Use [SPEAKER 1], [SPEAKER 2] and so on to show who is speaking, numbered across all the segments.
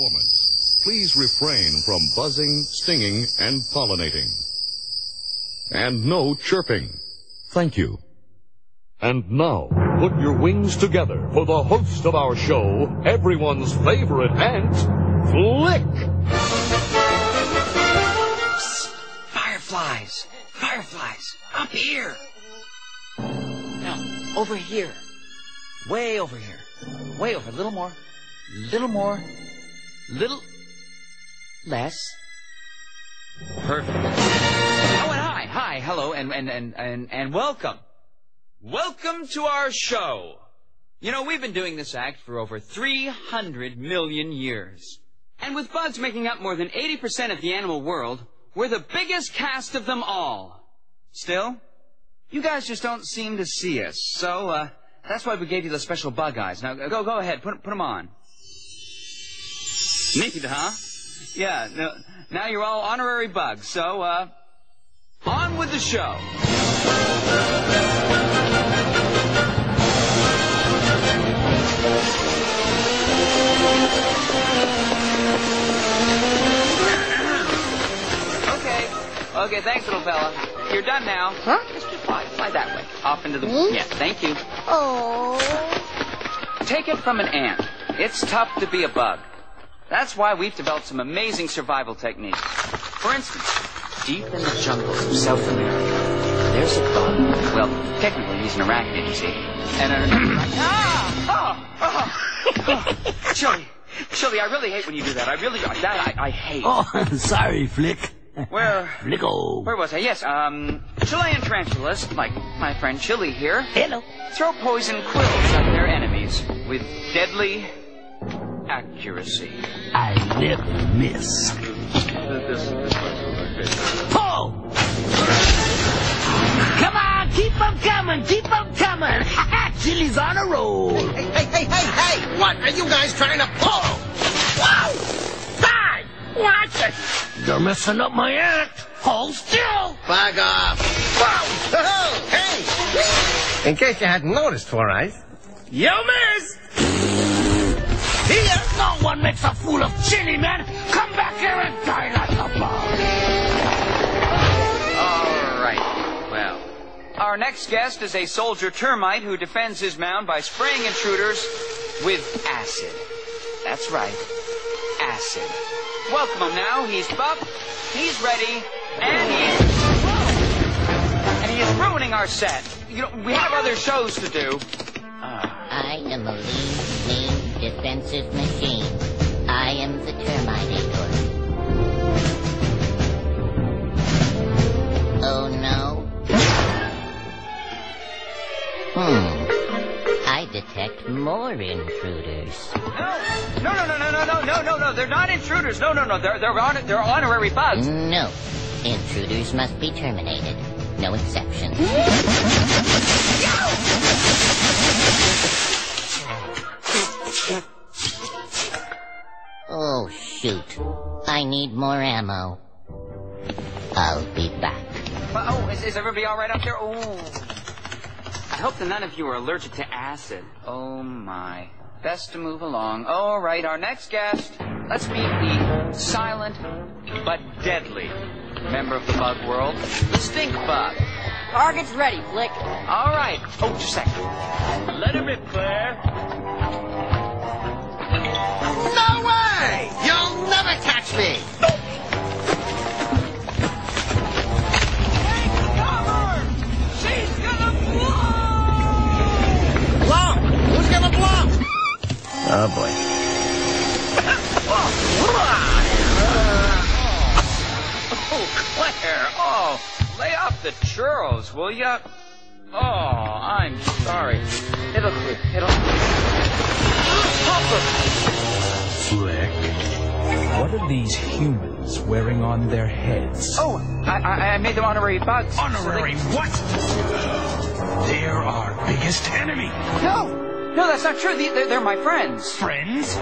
[SPEAKER 1] performance, please refrain from buzzing, stinging, and pollinating. And no chirping. Thank you. And now, put your wings together for the host of our show, everyone's favorite ant, Flik.
[SPEAKER 2] Fireflies! Fireflies! Up here! No, over here. Way over here. Way over. A little more. A Little more. Little less. Perfect. Oh, and hi, hi, hello, and and and and, and welcome. Welcome to our show. You know, we've been doing this act for over 300 million years. And with bugs making up more than 80% of the animal world, we're the biggest cast of them all. Still, you guys just don't seem to see us. So, uh, that's why we gave you the special bug eyes. Now, go, go ahead, put, put them on. Neat, huh? Yeah, no, now you're all honorary bugs. So, uh, on with the show. Okay. Okay, thanks, little fella. You're done now.
[SPEAKER 3] Huh?
[SPEAKER 2] Just fly, fly that way. Off into the...
[SPEAKER 3] Me?
[SPEAKER 2] Yeah, thank you.
[SPEAKER 3] Oh.
[SPEAKER 2] Take it from an ant. It's tough to be a bug. That's why we've developed some amazing survival techniques. For instance, deep in the jungles of South America, there's a bug. Well, technically he's an arachnid, you see. And a... ah! Oh! Oh! Chili, Chili, I really hate when you do that. I really, that I, I hate.
[SPEAKER 4] Oh, sorry, Flik.
[SPEAKER 2] Where,
[SPEAKER 4] Flicko.
[SPEAKER 2] where was I? Yes, um, Chilean tarantulas, like my friend Chili here,
[SPEAKER 4] Hello.
[SPEAKER 2] throw poison quills at their enemies with deadly accuracy.
[SPEAKER 4] I never miss. Pull! Come on, keep keep 'em coming, keep keep 'em coming. Chili's on a roll.
[SPEAKER 5] Hey, hey, hey, hey, hey! What are you guys trying to pull? Whoa!
[SPEAKER 4] Die! Watch it! You're messing up my act. Hold still.
[SPEAKER 5] Bug off! Whoa! Oh, hey! In case you hadn't noticed, Four Eyes. You missed!
[SPEAKER 4] Here, no one makes a fool of Chili, man. Come back here and die like a bug.
[SPEAKER 2] All right. Well, our next guest is a soldier termite who defends his mound by spraying intruders with acid. That's right, acid. Welcome him now. He's buff, he's ready, and he's and he is ruining our set. You know, we have other shows to do.
[SPEAKER 6] I am a lean, mean, defensive machine. I am the Terminator. Oh no? Hmm. I detect more intruders.
[SPEAKER 2] No, no, no, no, no, no, no, no, no. They're not intruders. No, no, no. They're they're hon- they're honorary bugs.
[SPEAKER 6] No. Intruders must be terminated. No exceptions. I need more ammo. I'll be back.
[SPEAKER 2] Uh, oh, is, is everybody all right out there? Oh. I hope that none of you are allergic to acid. Oh, my. Best to move along. All right, our next guest. Let's meet the silent but deadly member of the bug world, the stink bug.
[SPEAKER 3] Target's ready, Flik.
[SPEAKER 2] All right. Oh, just a second. Let it rip, Claire. Claire. Oh, lay off the churros, will ya? Oh, I'm sorry. It'll clear. It'll
[SPEAKER 7] Flik. What are these humans wearing on their heads?
[SPEAKER 2] Oh, I, I, I made them honorary bugs.
[SPEAKER 7] Honorary what? They're our biggest enemy.
[SPEAKER 2] No, no, that's not true. They're, they're my friends.
[SPEAKER 7] Friends?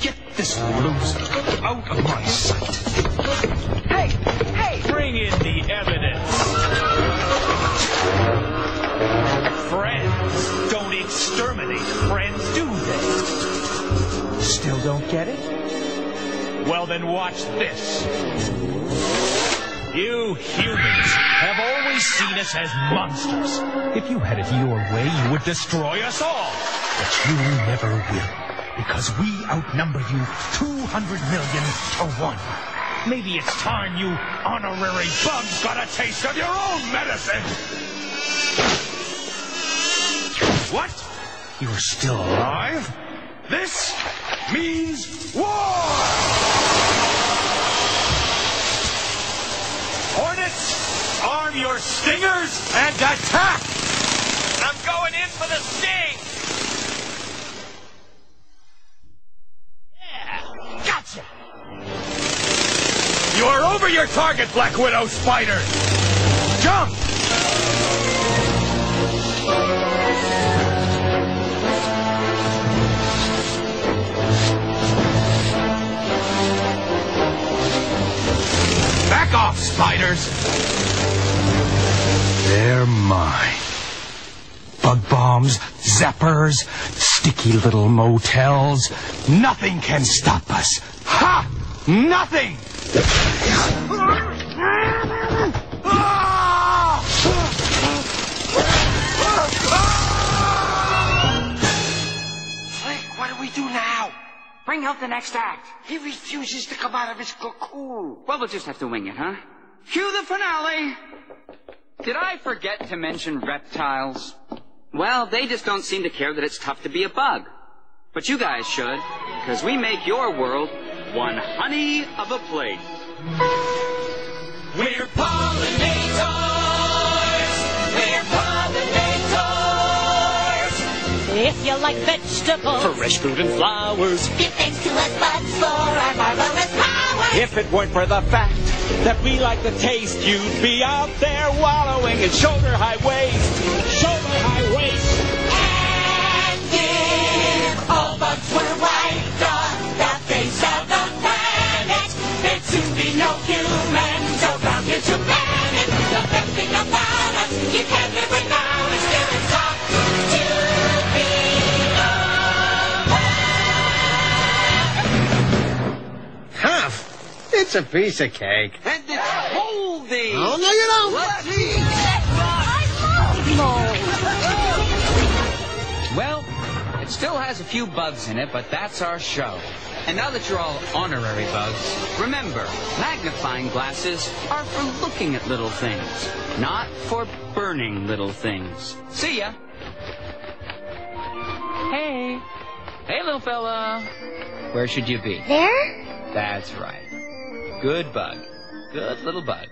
[SPEAKER 7] Get this loser out of my sight.
[SPEAKER 2] Hey, hey!
[SPEAKER 7] Bring in the evidence. Friends don't exterminate friends, do they? Still don't get it? Well, then watch this. You humans have always seen us as monsters. If you had it your way, you would destroy us all. But you never will, because we outnumber you 200 million to one. Maybe it's time you honorary bugs got a taste of your own medicine. What? You're still alive? This means war! Hornets, arm your stingers and attack! I'm going in for the sting! Your target, Black Widow Spider! Jump! Back off, spiders! They're mine. Bug bombs, zappers, sticky little motels. Nothing can stop us. Ha! Nothing!
[SPEAKER 2] Bring out the next act.
[SPEAKER 4] He refuses to come out of his cocoon.
[SPEAKER 2] Well, we'll just have to wing it, huh? Cue the finale. Did I forget to mention reptiles? Well, they just don't seem to care that it's tough to be a bug. But you guys should, because we make your world one honey of a place.
[SPEAKER 7] We're pollinators!
[SPEAKER 3] If you like vegetables,
[SPEAKER 7] Fresh fruit and flowers.
[SPEAKER 6] Give thanks to us buds for our marvelous powers.
[SPEAKER 8] If it weren't for the fact that we like the taste, you'd be out there wallowing in shoulder high waste. Shoulder high waste.
[SPEAKER 6] And if all bugs were wiped off the face of the planet, there'd soon be no humans oh, around here to planet. The best thing about us, you can it's
[SPEAKER 5] a piece of cake.
[SPEAKER 2] And it's moldy.
[SPEAKER 5] Oh, no, you don't.
[SPEAKER 2] Let's eat. Well, it still has a few bugs in it, but that's our show. And now that you're all honorary bugs, remember, magnifying glasses are for looking at little things, not for burning little things. See ya. Hey. Hey, little fella. Where should you be?
[SPEAKER 6] There?
[SPEAKER 2] That's right. Good bug. Good little bug.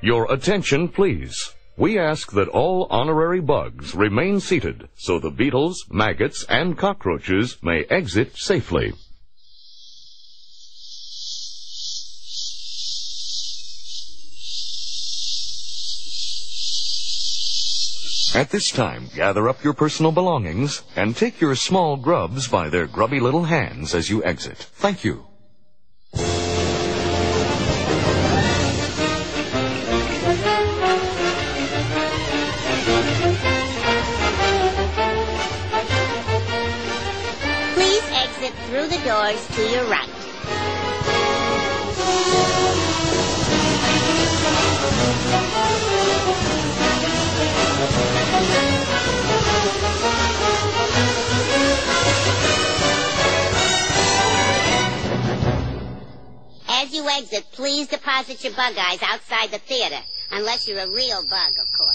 [SPEAKER 1] Your attention, please. We ask that all honorary bugs remain seated so the beetles, maggots, and cockroaches may exit safely. At this time, gather up your personal belongings and take your small grubs by their grubby little hands as you exit. Thank you.
[SPEAKER 6] The doors to your right. As you exit, please deposit your bug eyes outside the theater. Unless you're a real bug, of course.